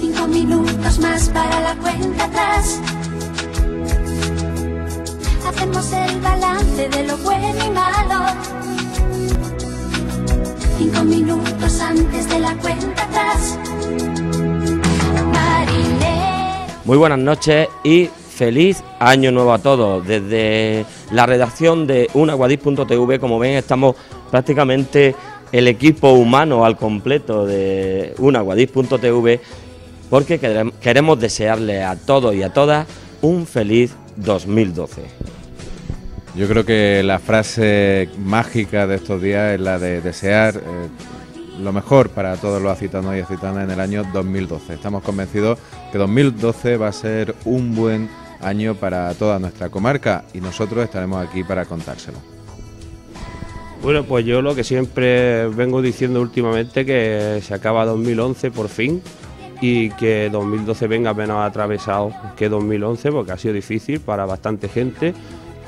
Cinco minutos más para la cuenta atrás. Hacemos el balance de lo bueno y malo. Cinco minutos antes de la cuenta atrás. Marinero. Muy buenas noches y feliz año nuevo a todos. Desde la redacción de unaguadis.tv, como ven, estamos prácticamente el equipo humano al completo de unaguadis.tv porque querem- queremos desearle a todos y a todas un feliz 2012. Yo creo que la frase mágica de estos días es la de desear eh, lo mejor para todos los acitanos y acitanas en el año 2012. Estamos convencidos que 2012 va a ser un buen año para toda nuestra comarca y nosotros estaremos aquí para contárselo. Bueno, pues yo lo que siempre vengo diciendo últimamente que se acaba 2011 por fin y que 2012 venga menos atravesado que 2011 porque ha sido difícil para bastante gente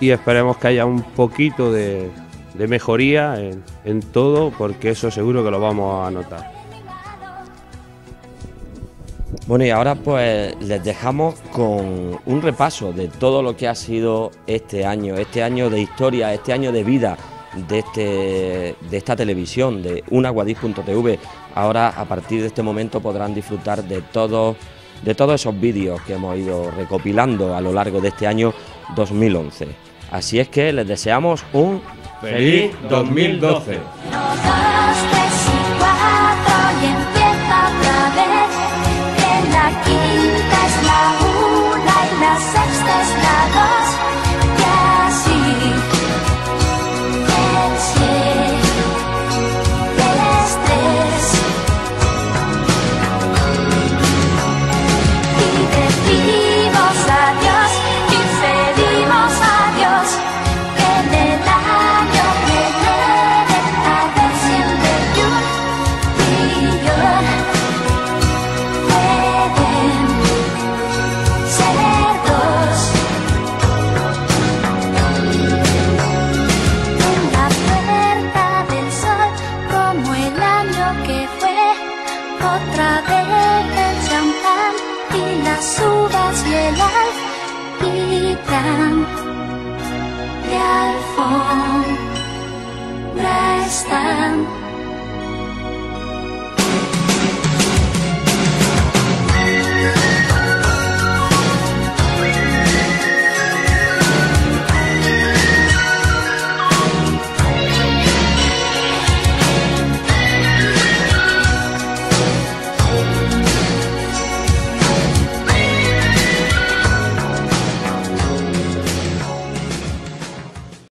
y esperemos que haya un poquito de, mejoría en, en todo porque eso seguro que lo vamos a notar. Bueno, y ahora pues les dejamos con un repaso de todo lo que ha sido este año, este año de historia, este año de vida de, este, de esta televisión, de unaguadis.tv. Ahora, a partir de este momento, podrán disfrutar de todos, de todos esos vídeos que hemos ido recopilando a lo largo de este año 2011. Así es que les deseamos un ¡Feliz 2012! Uno, dos, tres y cuatro y empieza otra vez. Que la quinta es la una y la sexta es la dos. Las uvas y el están.